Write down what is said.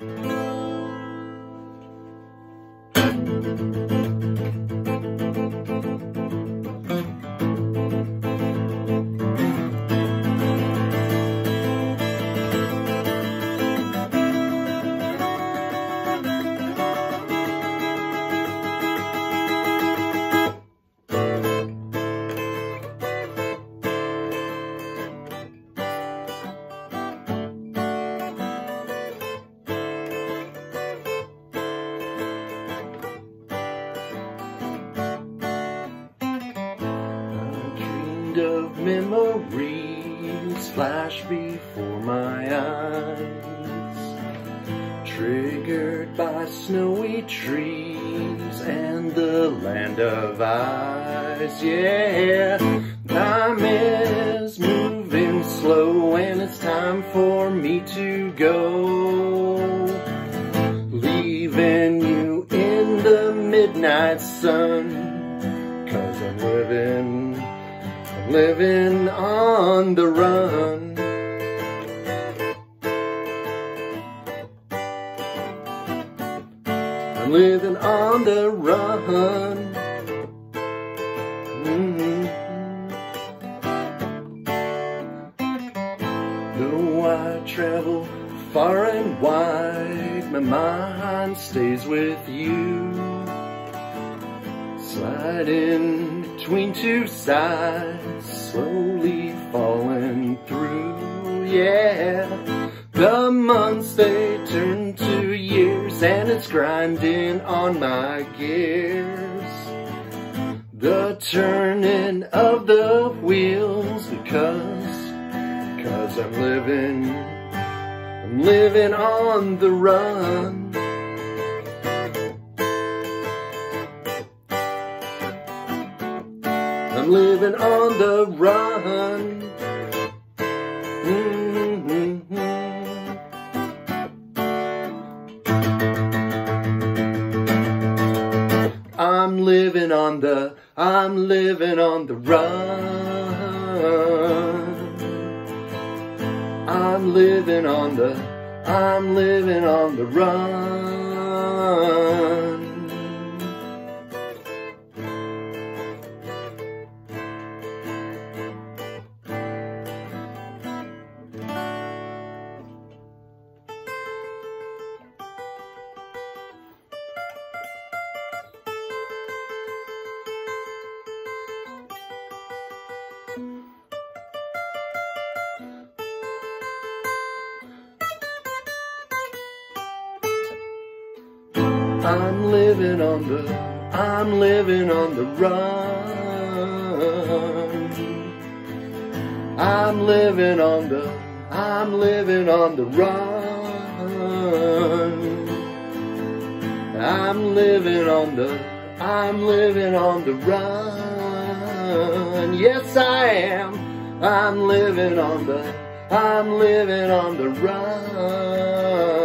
Thank you. Of memories flash before my eyes Triggered by snowy trees and the land of ice. Yeah, time is moving slow and it's time for me to go. Leaving you in the midnight sun Cause I'm living living on the run. I'm living on the run. Mm -hmm. Though I travel far and wide, my mind stays with you. Sliding between two sides, slowly falling through, yeah. The months they turn to years and it's grinding on my gears. The turning of the wheels because, cause I'm living, I'm living on the run. I'm living on the run. Mm -hmm. I'm living on the, I'm living on the run. I'm living on the, I'm living on the run. I'm living on the, I'm living on the run. I'm living on the, I'm living on the run. I'm living on the, I'm living on the run. Yes, I am. I'm living on the, I'm living on the run.